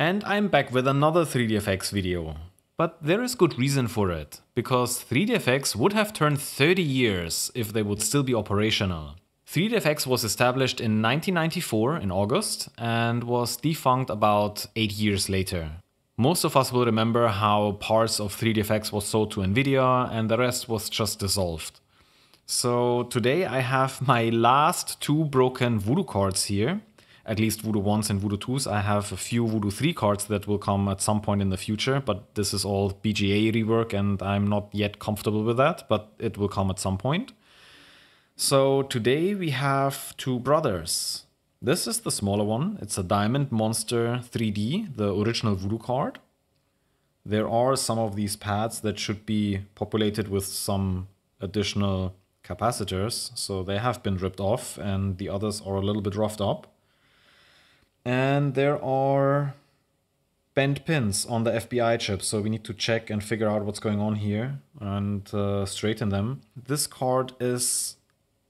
And I'm back with another 3DFX video. But there is good reason for it, because 3DFX would have turned 30 years if they would still be operational. 3DFX was established in 1994 in August and was defunct about 8 years later. Most of us will remember how parts of 3DFX was sold to Nvidia and the rest was just dissolved. So today I have my last two broken Voodoo cards here. At least Voodoo 1s and Voodoo 2s. I have a few Voodoo 3 cards that will come at some point in the future, but this is all BGA rework and I'm not yet comfortable with that, but it will come at some point. So today we have two brothers. This is the smaller one. It's a Diamond Monster 3D, the original Voodoo card. There are some of these pads that should be populated with some additional capacitors, so they have been ripped off and the others are a little bit roughed up. And there are bent pins on the FBI chip, so we need to check and figure out what's going on here and uh, straighten them. This card is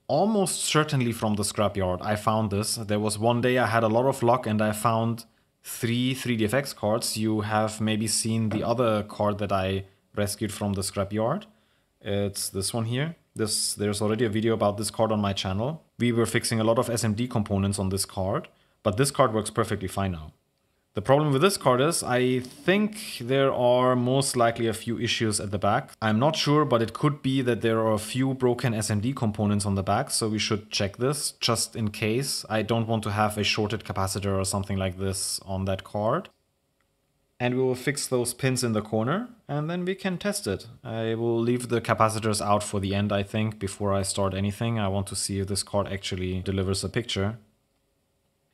almost certainly from the scrapyard. I found this. There was one day I had a lot of luck and I found three 3DFX cards. You have maybe seen the other card that I rescued from the scrapyard. It's this one here. This There's already a video about this card on my channel. We were fixing a lot of SMD components on this card, but this card works perfectly fine now. The problem with this card is I think there are most likely a few issues at the back. I'm not sure, but it could be that there are a few broken SMD components on the back, so we should check this just in case. I don't want to have a shorted capacitor or something like this on that card. And we will fix those pins in the corner and then we can test it. I will leave the capacitors out for the end, I think, before I start anything. I want to see if this card actually delivers a picture.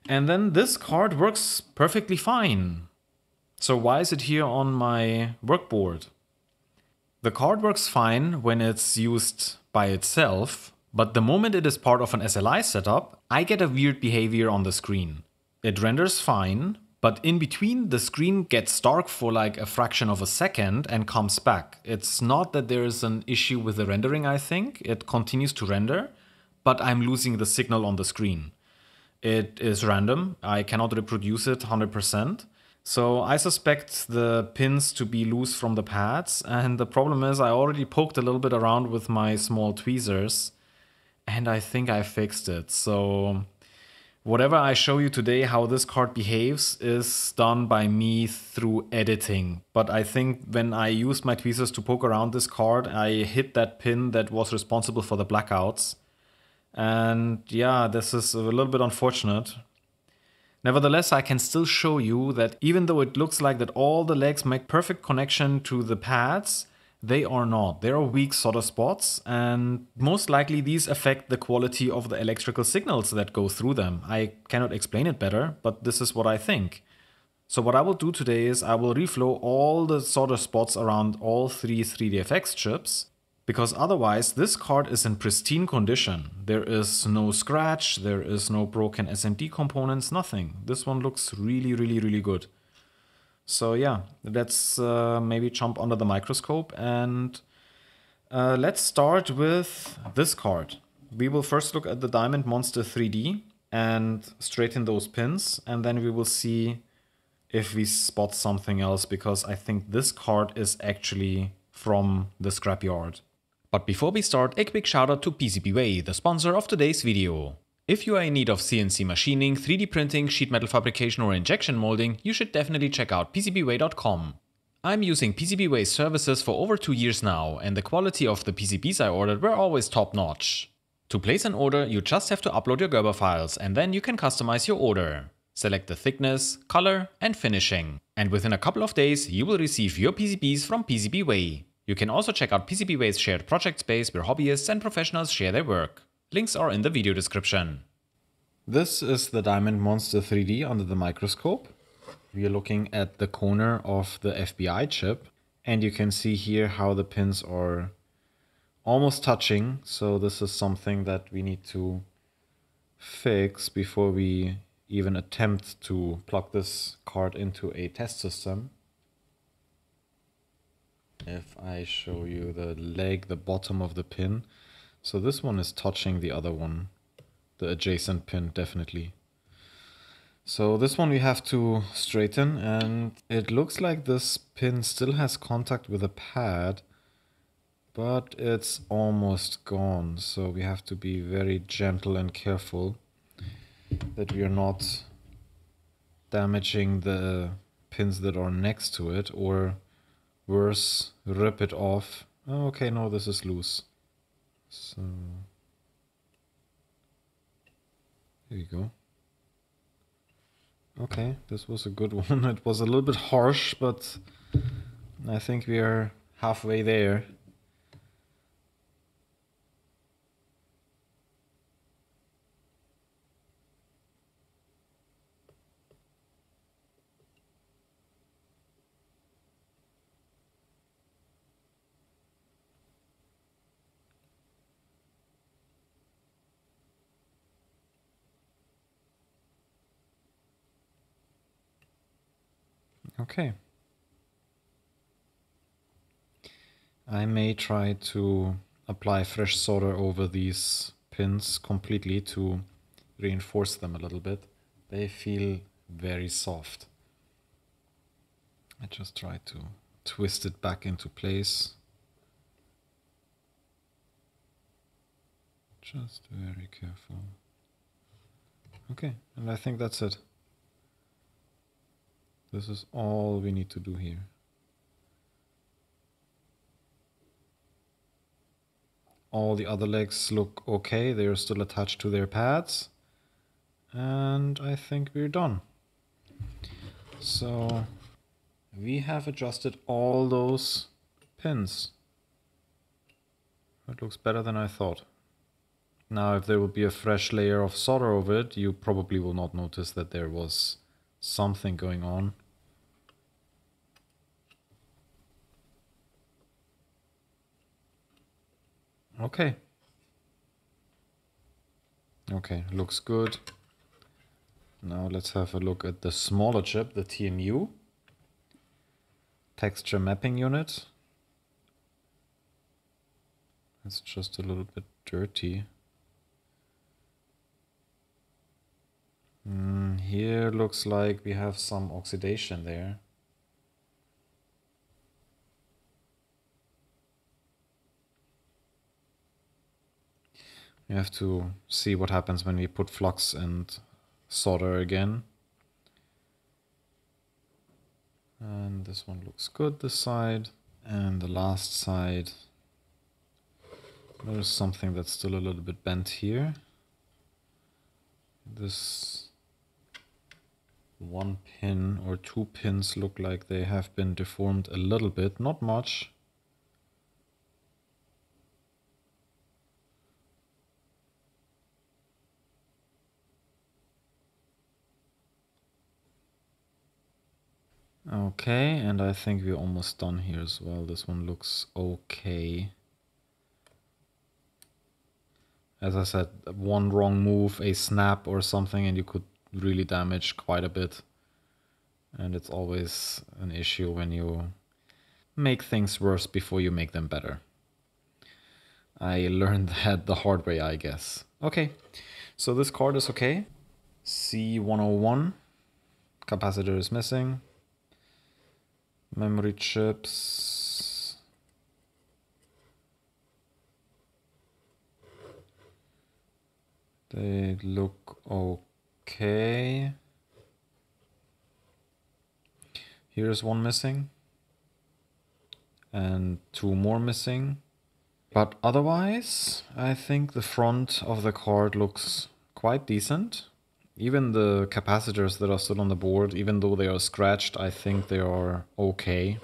And then this card works perfectly fine. So why is it here on my workboard? The card works fine when it's used by itself, but the moment it is part of an SLI setup, I get a weird behavior on the screen. It renders fine, but in between the screen gets dark for like a fraction of a second and comes back. It's not that there is an issue with the rendering, I think. It continues to render, but I'm losing the signal on the screen. It is random. I cannot reproduce it 100%. So I suspect the pins to be loose from the pads. And the problem is I already poked a little bit around with my small tweezers and I think I fixed it. So whatever I show you today, how this card behaves is done by me through editing. But I think when I used my tweezers to poke around this card, I hit that pin that was responsible for the blackouts. And yeah, this is a little bit unfortunate. Nevertheless, I can still show you that even though it looks like that all the legs make perfect connection to the pads, they are not. There are weak solder spots and most likely these affect the quality of the electrical signals that go through them. I cannot explain it better, but this is what I think. So what I will do today is I will reflow all the solder spots around all three 3DFX chips because otherwise this card is in pristine condition. There is no scratch, there is no broken SMD components, nothing. This one looks really, really, really good. So yeah, let's uh, maybe jump under the microscope and uh, let's start with this card. We will first look at the Diamond Monster 3D and straighten those pins and then we will see if we spot something else because I think this card is actually from the scrapyard. But before we start, a quick shout out to PCBWay, the sponsor of today's video. If you are in need of CNC machining, 3D printing, sheet metal fabrication or injection molding, you should definitely check out PCBWay.com. I'm using PCBWay's services for over 2 years now and the quality of the PCBs I ordered were always top notch. To place an order, you just have to upload your Gerber files and then you can customize your order. Select the thickness, color and finishing. And within a couple of days, you will receive your PCBs from PCBWay. You can also check out PCBWay's shared project space where hobbyists and professionals share their work. Links are in the video description. This is the Diamond Monster 3D under the microscope. We are looking at the corner of the FBI chip and you can see here how the pins are almost touching. So this is something that we need to fix before we even attempt to plug this card into a test system if I show you the leg, the bottom of the pin. So this one is touching the other one, the adjacent pin, definitely. So this one we have to straighten and it looks like this pin still has contact with the pad, but it's almost gone. So we have to be very gentle and careful that we are not damaging the pins that are next to it or worse, rip it off. Oh, okay, no, this is loose. So here you go. Okay, this was a good one. It was a little bit harsh, but I think we are halfway there. Okay. I may try to apply fresh solder over these pins completely to reinforce them a little bit. They feel very soft. I just try to twist it back into place. Just very careful. Okay, and I think that's it. This is all we need to do here. All the other legs look okay, they're still attached to their pads. And I think we're done. So we have adjusted all those pins. It looks better than I thought. Now if there will be a fresh layer of solder over it, you probably will not notice that there was something going on. Okay. Okay, looks good. Now let's have a look at the smaller chip, the TMU. Texture mapping unit. It's just a little bit dirty. Mm, here looks like we have some oxidation there. You have to see what happens when we put flux and solder again. And this one looks good, this side. And the last side, there's something that's still a little bit bent here. This one pin or two pins look like they have been deformed a little bit, not much. Okay, and I think we're almost done here as well. This one looks okay. As I said, one wrong move, a snap or something, and you could really damage quite a bit. And it's always an issue when you make things worse before you make them better. I learned that the hard way, I guess. Okay, so this card is okay. C101, capacitor is missing memory chips. They look okay. Here's one missing. And two more missing. But otherwise I think the front of the card looks quite decent even the capacitors that are still on the board, even though they are scratched, I think they are okay.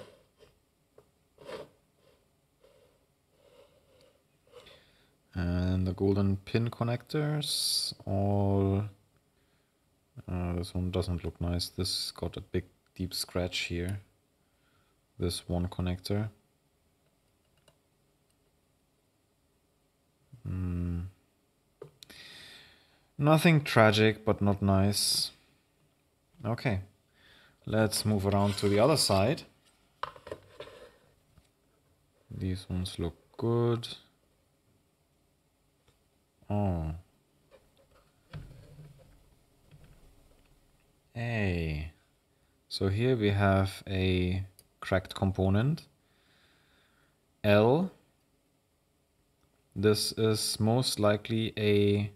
And the golden pin connectors, all... Uh, this one doesn't look nice. This got a big deep scratch here. This one connector. Hmm. Nothing tragic, but not nice. Okay, let's move around to the other side. These ones look good. Oh. A. So here we have a cracked component. L. This is most likely a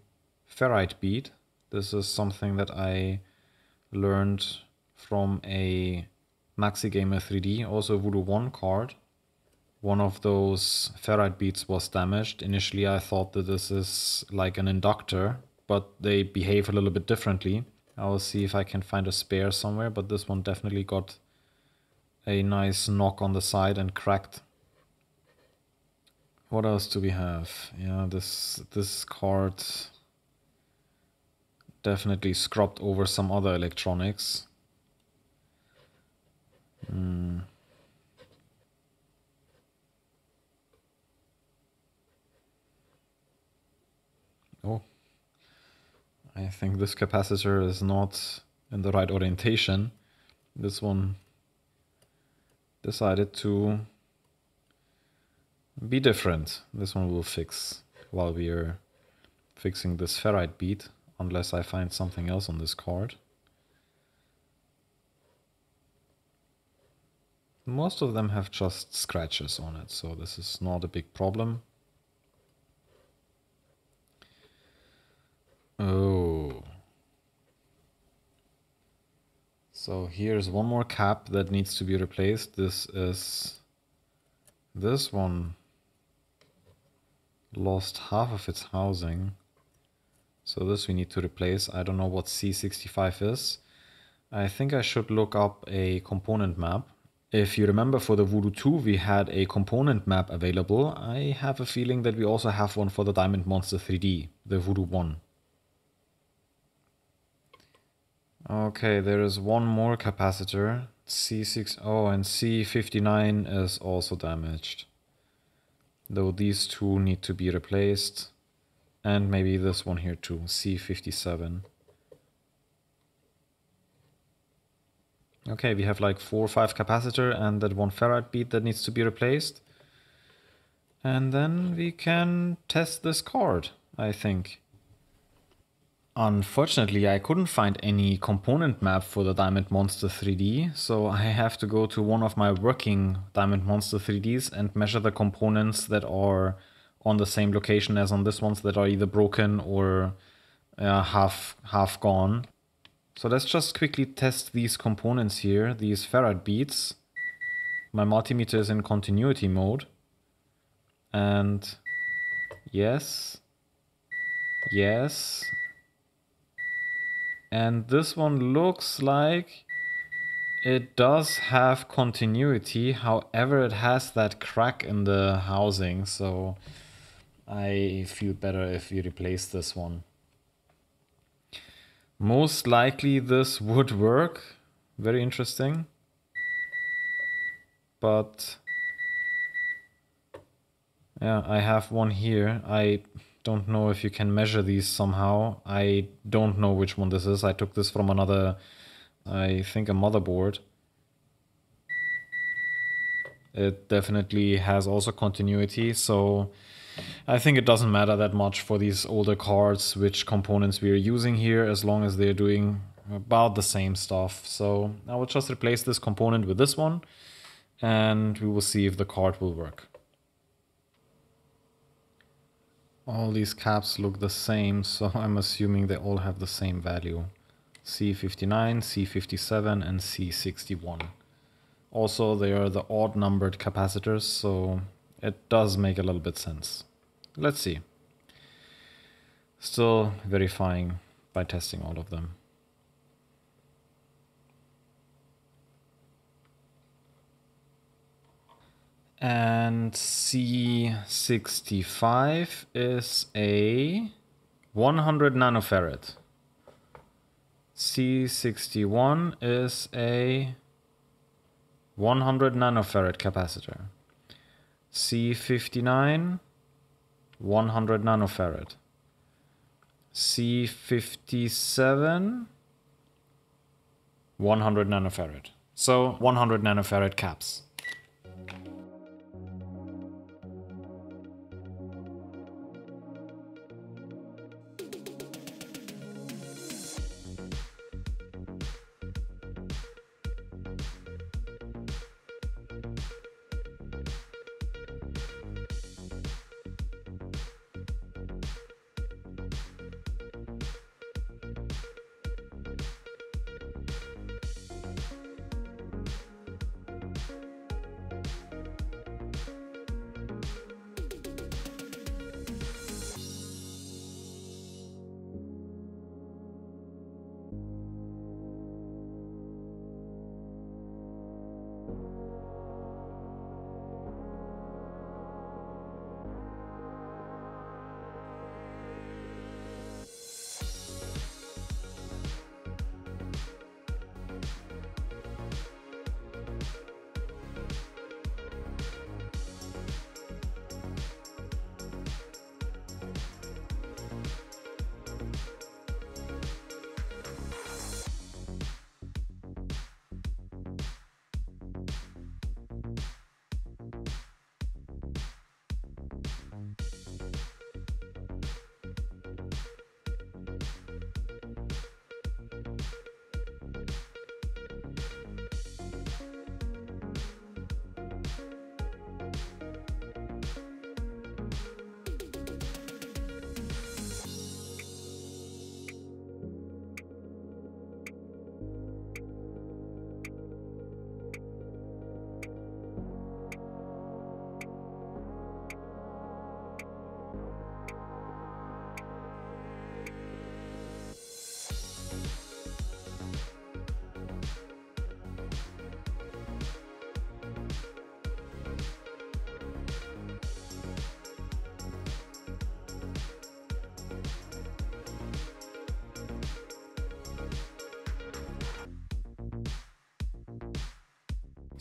ferrite bead. This is something that I learned from a Maxi Gamer 3D, also Voodoo 1 card. One of those ferrite beads was damaged. Initially I thought that this is like an inductor, but they behave a little bit differently. I will see if I can find a spare somewhere, but this one definitely got a nice knock on the side and cracked. What else do we have? Yeah, this this card definitely scrubbed over some other electronics. Hmm. Oh, I think this capacitor is not in the right orientation. This one decided to be different. This one will fix while we are fixing this ferrite bead, unless I find something else on this card. Most of them have just scratches on it, so this is not a big problem. Oh. So here's one more cap that needs to be replaced. This is this one lost half of its housing. So this we need to replace. I don't know what C65 is. I think I should look up a component map. If you remember for the Voodoo 2 we had a component map available. I have a feeling that we also have one for the Diamond Monster 3D, the Voodoo 1. Okay, there is one more capacitor. C6, oh, and C59 is also damaged. Though these two need to be replaced. And maybe this one here too, C57. Okay, we have like 4 or 5 capacitor and that one ferrite bead that needs to be replaced. And then we can test this card, I think. Unfortunately, I couldn't find any component map for the Diamond Monster 3D, so I have to go to one of my working Diamond Monster 3Ds and measure the components that are on the same location as on this ones that are either broken or uh, half, half gone. So let's just quickly test these components here, these ferrite beads. My multimeter is in continuity mode. And yes, yes, and this one looks like it does have continuity, however it has that crack in the housing, so I feel better if we replace this one. Most likely this would work, very interesting. But yeah, I have one here. I don't know if you can measure these somehow. I don't know which one this is. I took this from another, I think a motherboard. It definitely has also continuity, so I think it doesn't matter that much for these older cards which components we are using here as long as they're doing about the same stuff. So I will just replace this component with this one and we will see if the card will work. All these caps look the same, so I'm assuming they all have the same value. C59, C57 and C61. Also, they are the odd numbered capacitors, so it does make a little bit sense. Let's see. Still verifying by testing all of them. And C65 is a 100 nanofarad. C61 is a 100 nanofarad capacitor. C59, 100 nanofarad. C57, 100 nanofarad. So 100 nanofarad caps.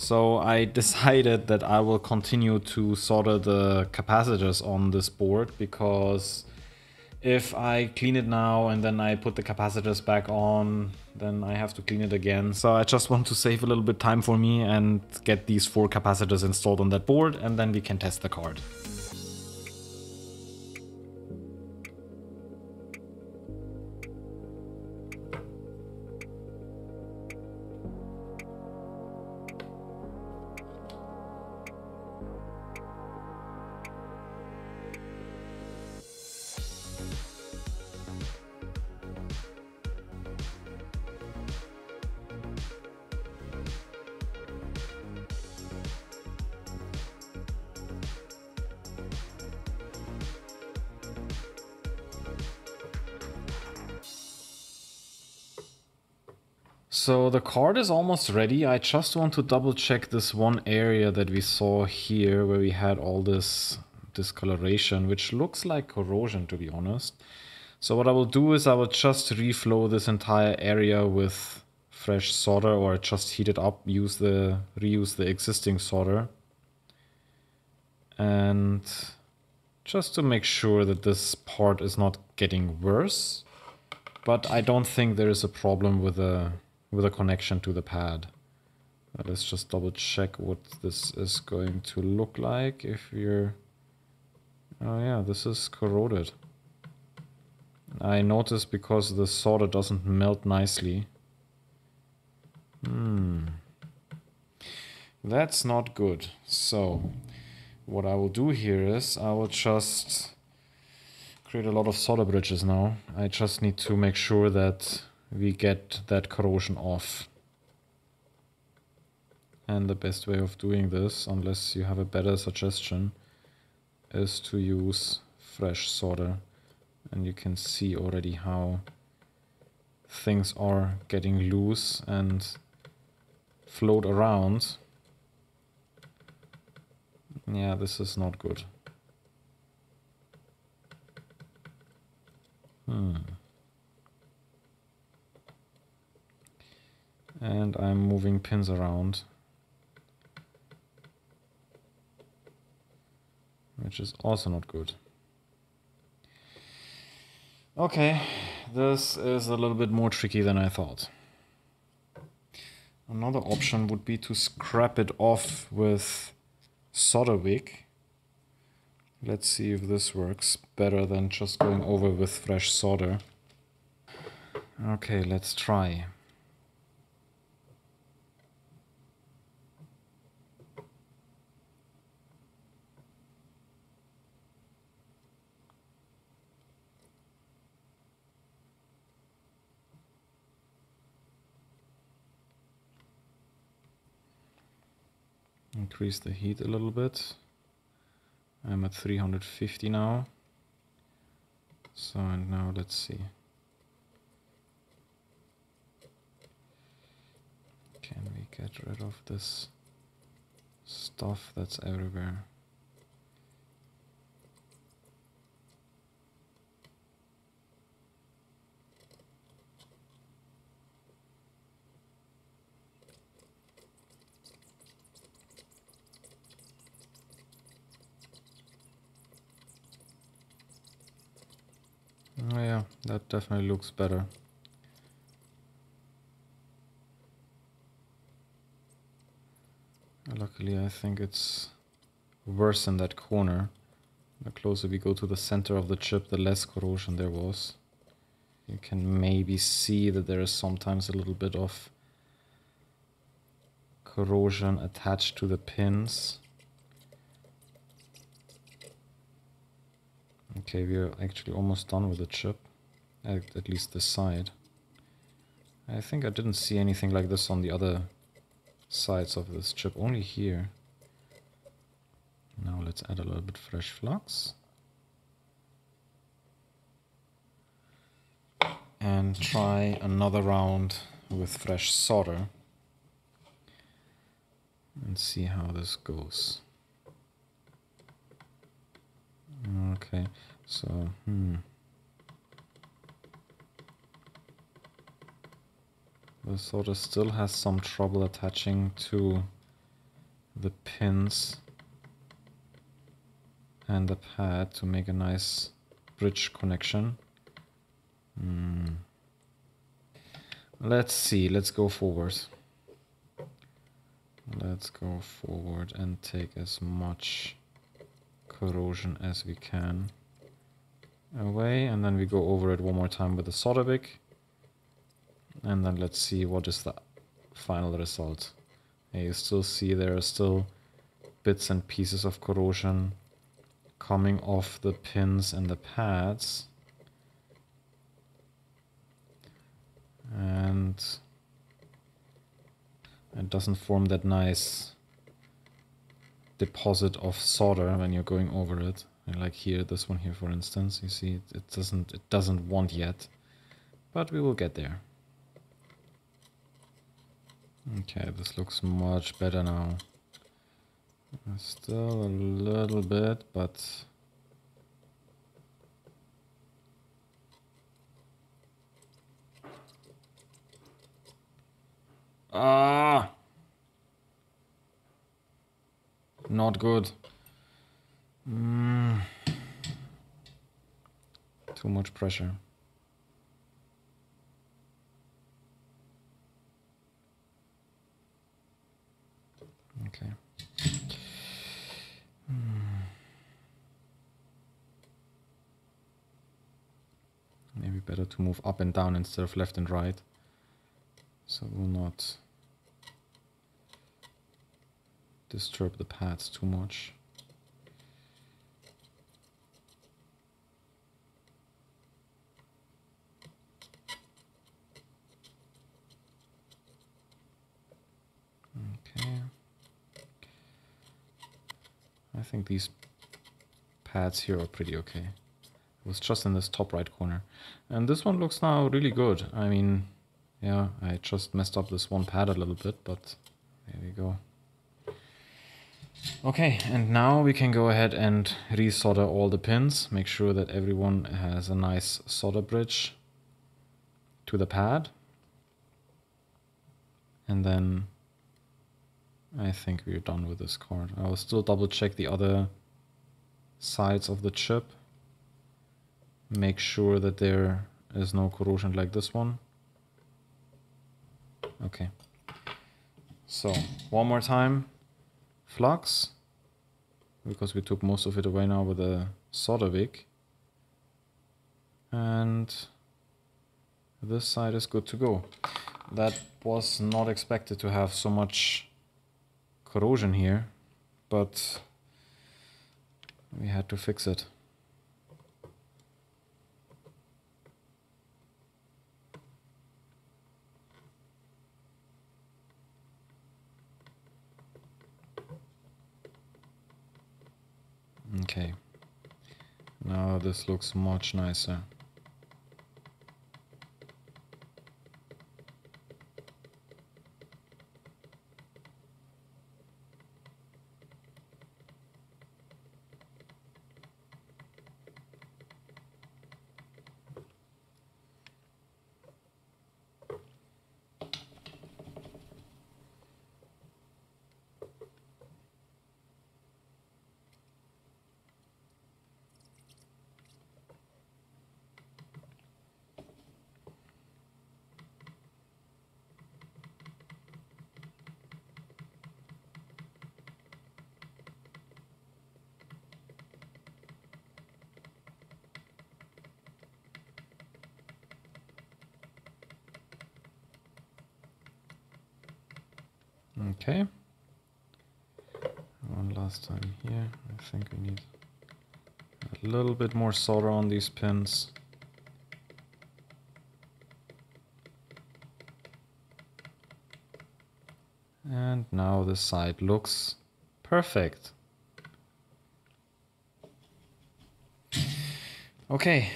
So I decided that I will continue to solder the capacitors on this board because if I clean it now and then I put the capacitors back on, then I have to clean it again. So I just want to save a little bit time for me and get these four capacitors installed on that board and then we can test the card. So the card is almost ready. I just want to double check this one area that we saw here where we had all this discoloration, which looks like corrosion to be honest. So what I will do is I will just reflow this entire area with fresh solder or just heat it up, use the reuse the existing solder. And just to make sure that this part is not getting worse. But I don't think there is a problem with the with a connection to the pad. Uh, let's just double check what this is going to look like if you're... Oh yeah, this is corroded. I noticed because the solder doesn't melt nicely. Hmm. That's not good. So, what I will do here is I will just create a lot of solder bridges now. I just need to make sure that we get that corrosion off. And the best way of doing this, unless you have a better suggestion, is to use fresh solder. And you can see already how things are getting loose and float around. Yeah, this is not good. Hmm. And I'm moving pins around. Which is also not good. Okay this is a little bit more tricky than I thought. Another option would be to scrap it off with solder wick let's see if this works better than just going over with fresh solder. Okay let's try increase the heat a little bit. I'm at 350 now. So and now let's see. Can we get rid of this stuff that's everywhere. Oh Oh, yeah, that definitely looks better. Luckily, I think it's worse in that corner. The closer we go to the center of the chip, the less corrosion there was. You can maybe see that there is sometimes a little bit of corrosion attached to the pins. Okay, we are actually almost done with the chip, at, at least this side. I think I didn't see anything like this on the other sides of this chip, only here. Now let's add a little bit fresh flux. And try another round with fresh solder. And see how this goes. Okay, so, hmm. The solder still has some trouble attaching to the pins and the pad to make a nice bridge connection. Hmm. Let's see, let's go forward. Let's go forward and take as much corrosion as we can away and then we go over it one more time with the solder and then let's see what is the final result. And you still see there are still bits and pieces of corrosion coming off the pins and the pads. And it doesn't form that nice deposit of solder when you're going over it. And like here, this one here, for instance, you see it, it doesn't it doesn't want yet, but we will get there. Okay, this looks much better now. Still a little bit, but ah. Not good. Mm. Too much pressure. Okay. Hmm. Maybe better to move up and down instead of left and right. So we'll not disturb the pads too much. Okay. I think these pads here are pretty okay. It was just in this top right corner. And this one looks now really good. I mean, yeah, I just messed up this one pad a little bit, but there we go. Okay, and now we can go ahead and resolder all the pins. Make sure that everyone has a nice solder bridge to the pad. And then I think we're done with this card. I will still double check the other sides of the chip. Make sure that there is no corrosion like this one. Okay. So, one more time flux because we took most of it away now with a solder wick and this side is good to go. That was not expected to have so much corrosion here but we had to fix it Okay. Now this looks much nicer. Okay. One last time here. I think we need a little bit more solder on these pins. And now the side looks perfect. Okay.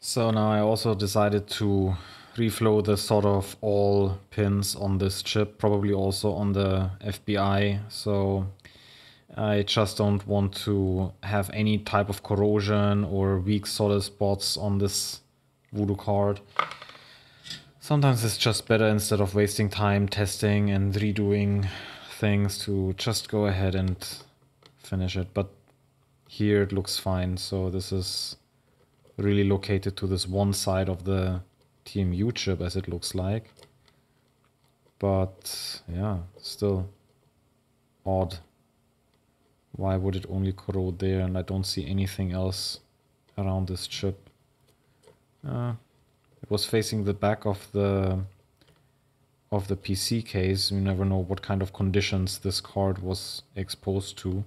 So now I also decided to reflow the sort of all pins on this chip, probably also on the FBI. So I just don't want to have any type of corrosion or weak solder spots on this Voodoo card. Sometimes it's just better instead of wasting time testing and redoing things to just go ahead and finish it. But here it looks fine. So this is really located to this one side of the TMU chip as it looks like. But yeah, still odd. Why would it only corrode there and I don't see anything else around this chip? Uh, it was facing the back of the of the PC case. You never know what kind of conditions this card was exposed to.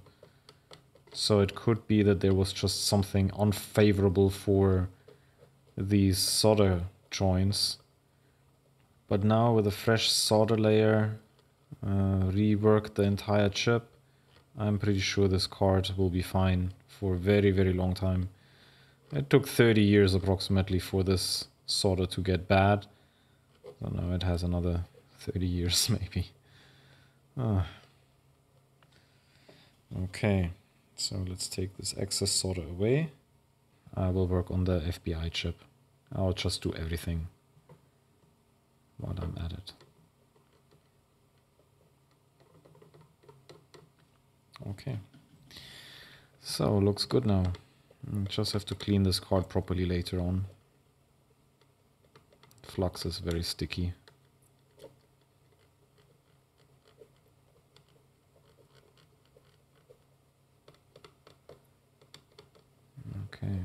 So it could be that there was just something unfavorable for these solder joints. But now with a fresh solder layer, uh, rework the entire chip, I'm pretty sure this card will be fine for a very, very long time. It took 30 years approximately for this solder to get bad. I don't know, it has another 30 years maybe. Ah. Okay, so let's take this excess solder away. I will work on the FBI chip. I'll just do everything while I'm at it. Okay. So, looks good now. Mm, just have to clean this card properly later on. Flux is very sticky. Okay.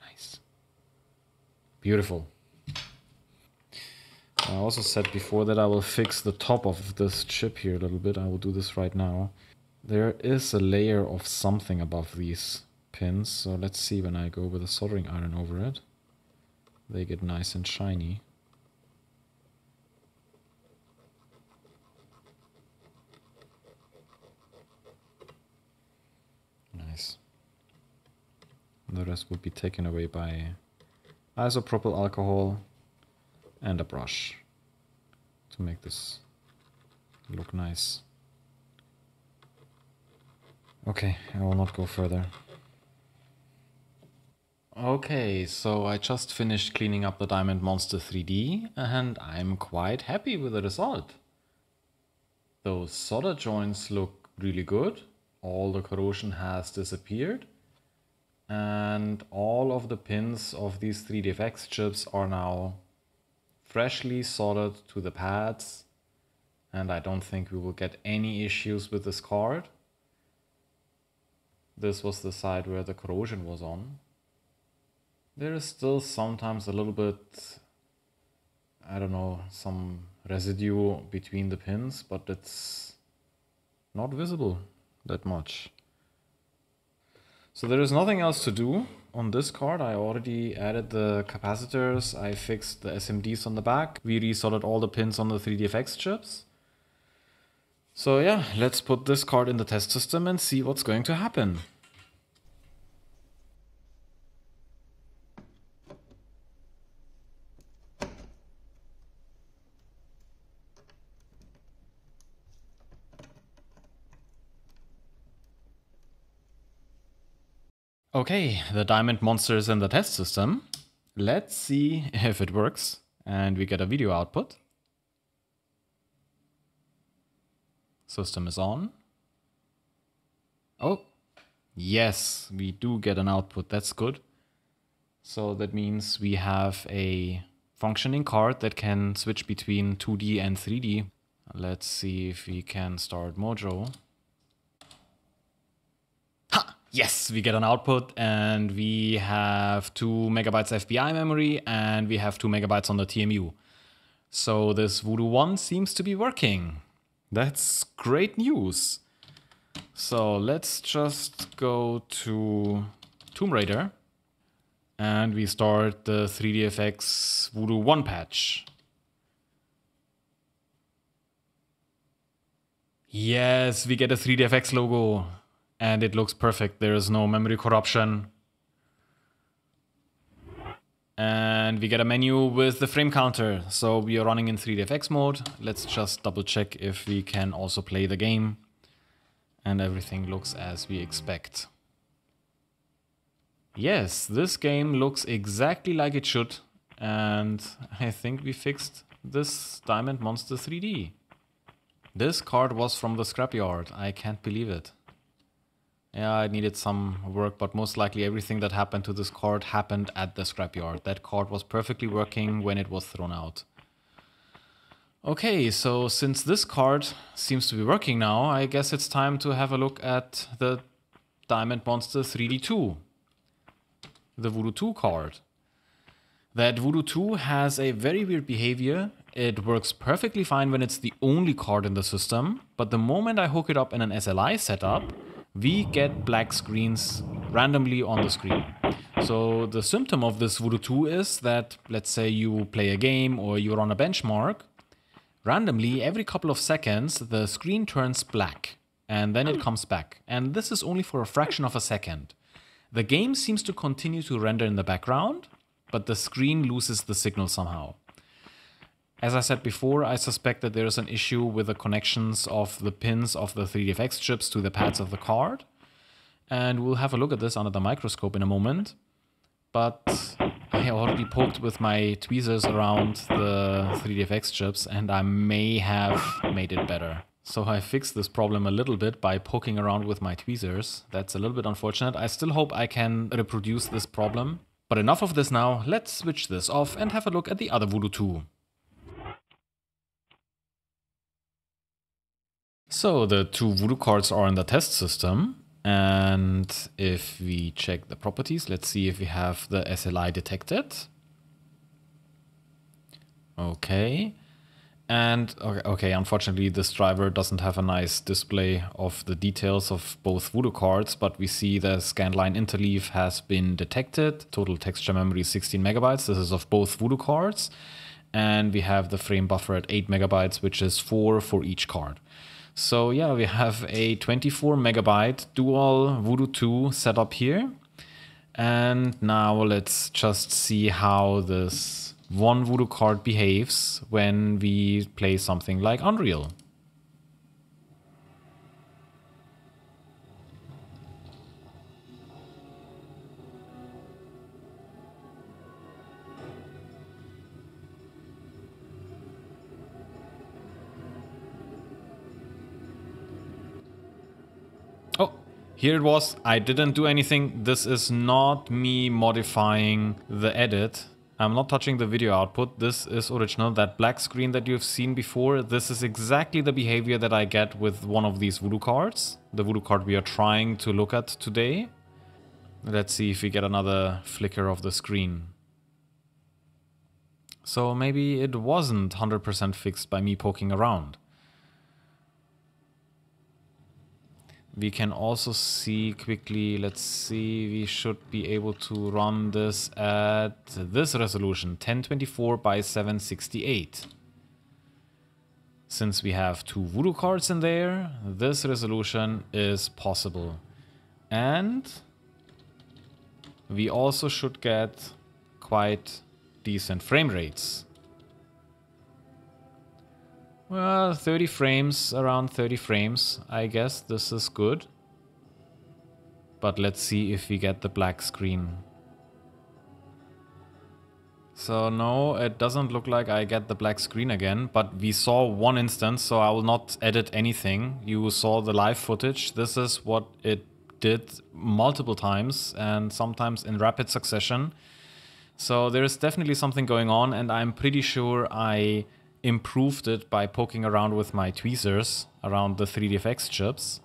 Nice. Beautiful. I also said before that I will fix the top of this chip here a little bit. I will do this right now. There is a layer of something above these pins. So let's see when I go with a soldering iron over it. They get nice and shiny. Nice. The rest will be taken away by isopropyl alcohol and a brush to make this look nice. Okay, I will not go further. Okay, so I just finished cleaning up the Diamond Monster 3D and I'm quite happy with the result. Those solder joints look really good. All the corrosion has disappeared and all of the pins of these 3DFX chips are now freshly soldered to the pads and I don't think we will get any issues with this card. This was the side where the corrosion was on. There is still sometimes a little bit, I don't know, some residue between the pins, but it's not visible that much. So there is nothing else to do on this card. I already added the capacitors. I fixed the SMDs on the back. We resoldered all the pins on the 3DFX chips. So yeah, let's put this card in the test system and see what's going to happen. Okay, the diamond monster is in the test system. Let's see if it works and we get a video output. System is on. Oh, yes, we do get an output. That's good. So that means we have a functioning card that can switch between 2D and 3D. Let's see if we can start Mojo. Yes, we get an output and we have 2 megabytes FBI memory and we have 2 megabytes on the TMU. So this Voodoo 1 seems to be working. That's great news. So let's just go to Tomb Raider and we start the 3dfx Voodoo 1 patch. Yes, we get a 3dfx logo and it looks perfect. There is no memory corruption. And we get a menu with the frame counter. So we are running in 3dfx mode. Let's just double check if we can also play the game. And everything looks as we expect. Yes, this game looks exactly like it should. And I think we fixed this Diamond Monster 3D. This card was from the scrapyard. I can't believe it. Yeah, it needed some work, but most likely everything that happened to this card happened at the scrapyard. That card was perfectly working when it was thrown out. Okay, so since this card seems to be working now, I guess it's time to have a look at the Diamond Monster 3D2. The Voodoo 2 card. That Voodoo 2 has a very weird behavior. It works perfectly fine when it's the only card in the system, but the moment I hook it up in an SLI setup, we get black screens randomly on the screen. So the symptom of this Voodoo 2 is that, let's say you play a game or you're on a benchmark, randomly every couple of seconds the screen turns black and then it comes back. And this is only for a fraction of a second. The game seems to continue to render in the background, but the screen loses the signal somehow. As I said before, I suspect that there is an issue with the connections of the pins of the 3DFX chips to the pads of the card. And we'll have a look at this under the microscope in a moment. But I already poked with my tweezers around the 3DFX chips and I may have made it better. So I fixed this problem a little bit by poking around with my tweezers. That's a little bit unfortunate. I still hope I can reproduce this problem. But enough of this now, let's switch this off and have a look at the other Voodoo 2. So the two Voodoo cards are in the test system. And if we check the properties, let's see if we have the SLI detected. Okay. And okay, okay, unfortunately, this driver doesn't have a nice display of the details of both Voodoo cards, but we see the scanline interleave has been detected. Total texture memory 16 megabytes. This is of both Voodoo cards. And we have the frame buffer at 8 megabytes, which is 4 for each card. So yeah, we have a 24 megabyte dual Voodoo 2 setup here. And now let's just see how this one Voodoo card behaves when we play something like Unreal. Here it was, I didn't do anything. This is not me modifying the edit. I'm not touching the video output. This is original. That black screen that you've seen before, this is exactly the behavior that I get with one of these Voodoo cards. The Voodoo card we are trying to look at today. Let's see if we get another flicker of the screen. So maybe it wasn't 100% fixed by me poking around. We can also see quickly, let's see, we should be able to run this at this resolution, 1024 by 768. Since we have two Voodoo cards in there, this resolution is possible. And we also should get quite decent frame rates. Well, 30 frames, around 30 frames. I guess this is good. But let's see if we get the black screen. So no, it doesn't look like I get the black screen again, but we saw one instance, so I will not edit anything. You saw the live footage. This is what it did multiple times and sometimes in rapid succession. So there is definitely something going on and I'm pretty sure I improved it by poking around with my tweezers around the 3DFX chips.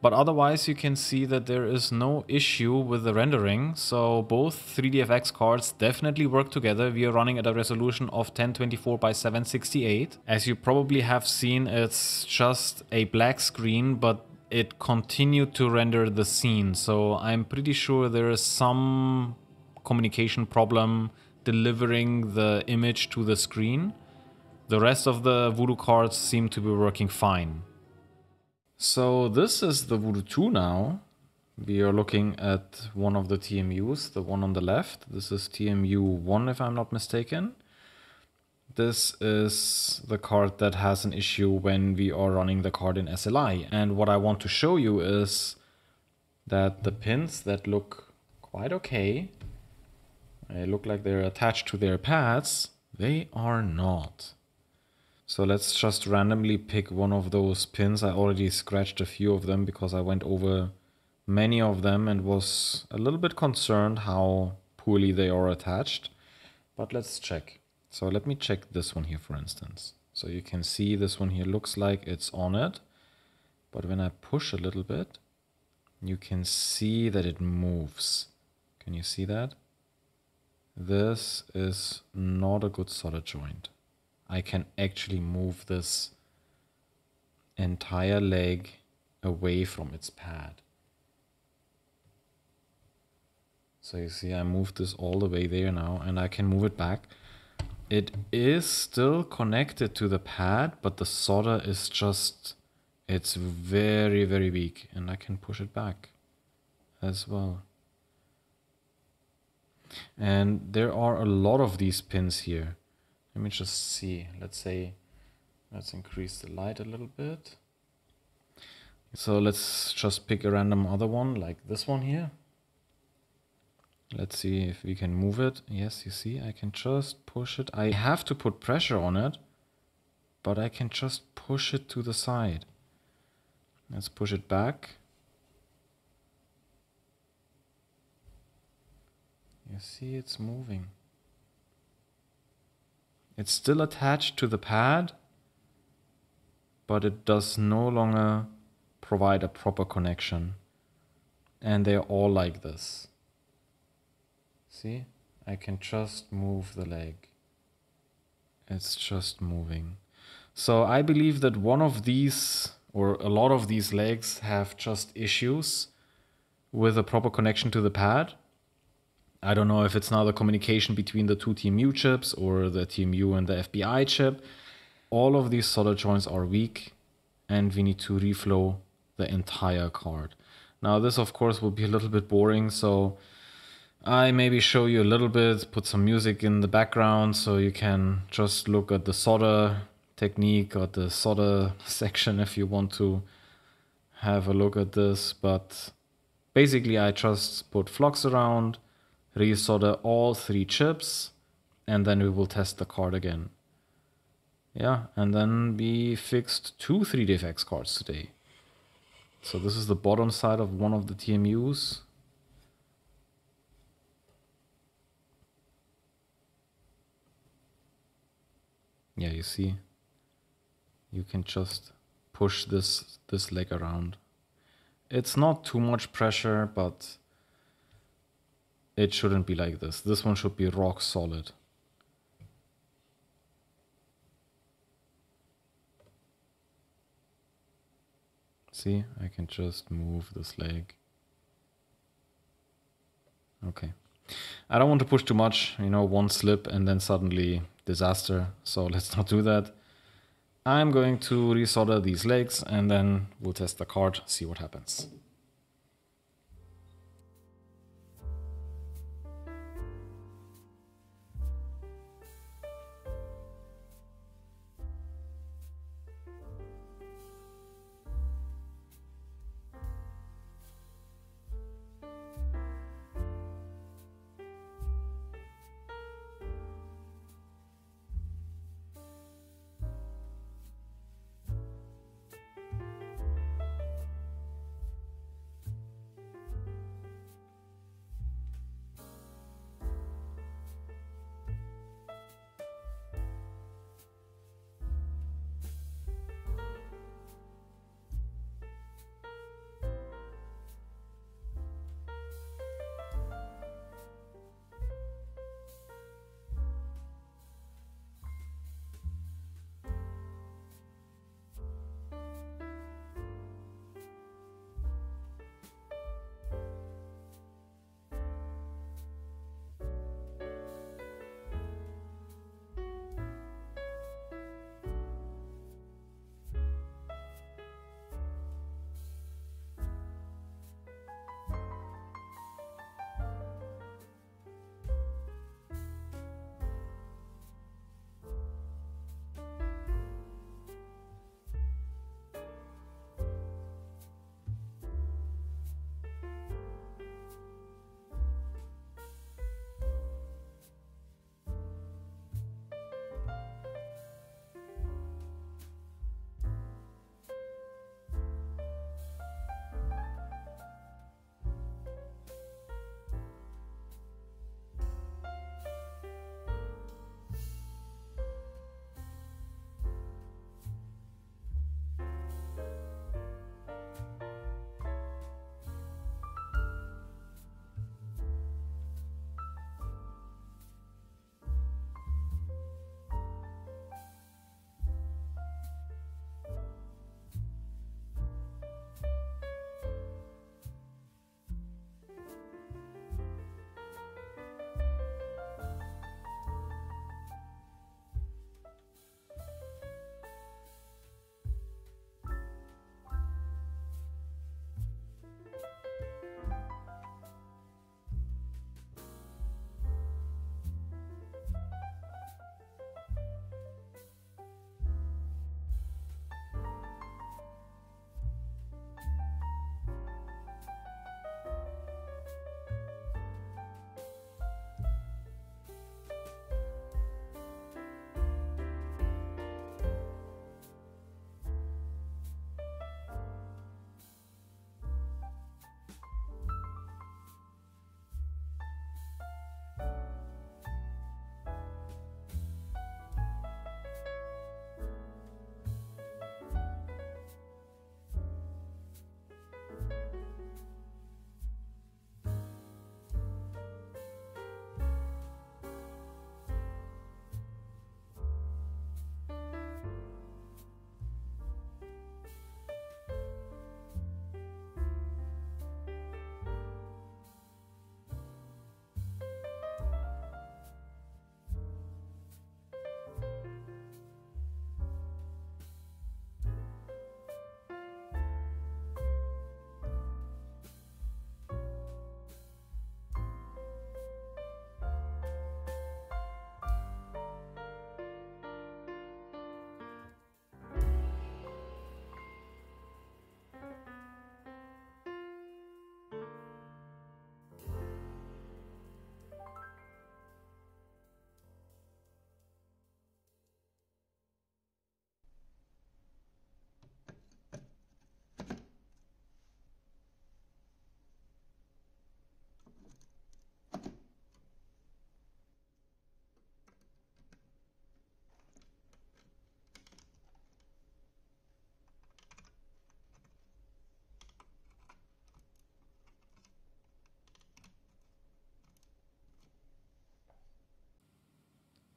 But otherwise, you can see that there is no issue with the rendering. So both 3DFX cards definitely work together. We are running at a resolution of 1024 by 768. As you probably have seen, it's just a black screen, but it continued to render the scene. So I'm pretty sure there is some communication problem delivering the image to the screen. The rest of the Voodoo cards seem to be working fine. So this is the Voodoo 2 now. We are looking at one of the TMUs, the one on the left. This is TMU 1 if I'm not mistaken. This is the card that has an issue when we are running the card in SLI. And what I want to show you is that the pins that look quite okay, they look like they're attached to their pads, they are not. So let's just randomly pick one of those pins. I already scratched a few of them because I went over many of them and was a little bit concerned how poorly they are attached. But let's check. So let me check this one here, for instance. So you can see this one here looks like it's on it. But when I push a little bit, you can see that it moves. Can you see that? This is not a good solder joint. I can actually move this entire leg away from its pad. So you see I moved this all the way there now and I can move it back it is still connected to the pad, but the solder is just, it's very, very weak. And I can push it back as well. And there are a lot of these pins here. Let me just see. Let's say, let's increase the light a little bit. So let's just pick a random other one, like this one here. Let's see if we can move it. Yes, you see, I can just push it. I have to put pressure on it, but I can just push it to the side. Let's push it back. You see, it's moving. It's still attached to the pad, but it does no longer provide a proper connection. And they're all like this. See, I can just move the leg. It's just moving. So I believe that one of these or a lot of these legs have just issues with a proper connection to the pad. I don't know if it's now the communication between the two TMU chips or the TMU and the FBI chip. All of these solder joints are weak and we need to reflow the entire card. Now this of course will be a little bit boring so I maybe show you a little bit, put some music in the background so you can just look at the solder technique or the solder section if you want to have a look at this. But basically I just put flux around, resolder all three chips, and then we will test the card again. Yeah, and then we fixed two 3DFX cards today. So this is the bottom side of one of the TMUs yeah you see you can just push this this leg around it's not too much pressure but it shouldn't be like this this one should be rock solid see I can just move this leg okay I don't want to push too much you know one slip and then suddenly disaster. So let's not do that. I'm going to resolder these legs and then we'll test the card, see what happens.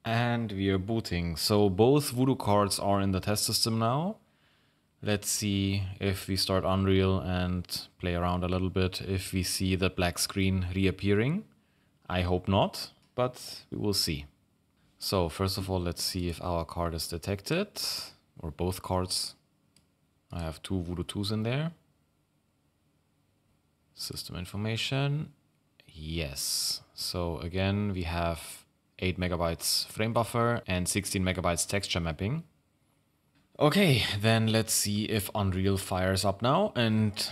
And we are booting. So both Voodoo cards are in the test system now. Let's see if we start Unreal and play around a little bit if we see the black screen reappearing. I hope not, but we will see. So first of all, let's see if our card is detected, or both cards. I have two Voodoo 2s in there. System information, yes. So again, we have 8 megabytes frame buffer and 16 megabytes texture mapping. Okay, then let's see if Unreal fires up now and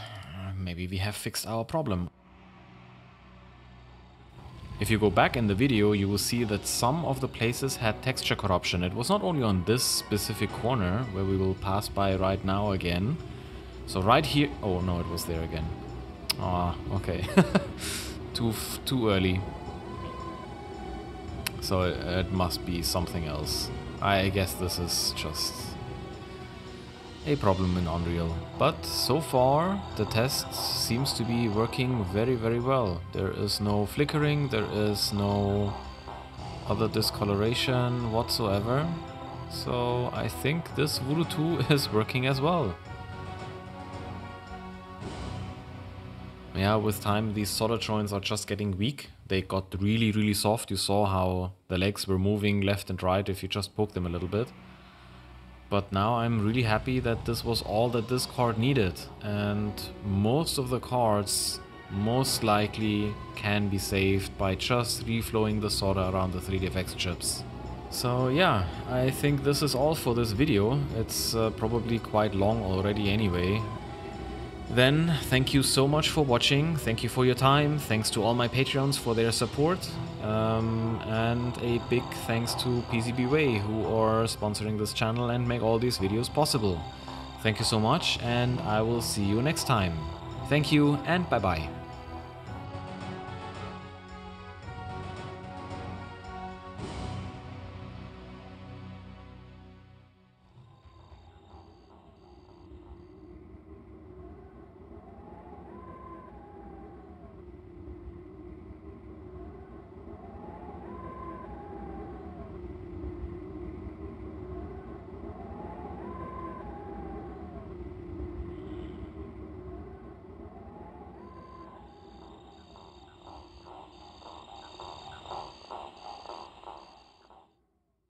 maybe we have fixed our problem. If you go back in the video, you will see that some of the places had texture corruption. It was not only on this specific corner, where we will pass by right now again. So right here... Oh, no, it was there again. Ah, okay. too, too early. So it, it must be something else. I guess this is just a problem in Unreal. But so far the test seems to be working very very well. There is no flickering, there is no other discoloration whatsoever. So I think this Voodoo 2 is working as well. Yeah, with time these solder joints are just getting weak. They got really really soft. You saw how the legs were moving left and right if you just poke them a little bit. But now I'm really happy that this was all that this card needed. And most of the cards most likely can be saved by just reflowing the solder around the 3DFX chips. So yeah, I think this is all for this video. It's uh, probably quite long already anyway. Then, thank you so much for watching, thank you for your time, thanks to all my Patreons for their support, um, and a big thanks to PCBWay who are sponsoring this channel and make all these videos possible. Thank you so much, and I will see you next time. Thank you, and bye bye.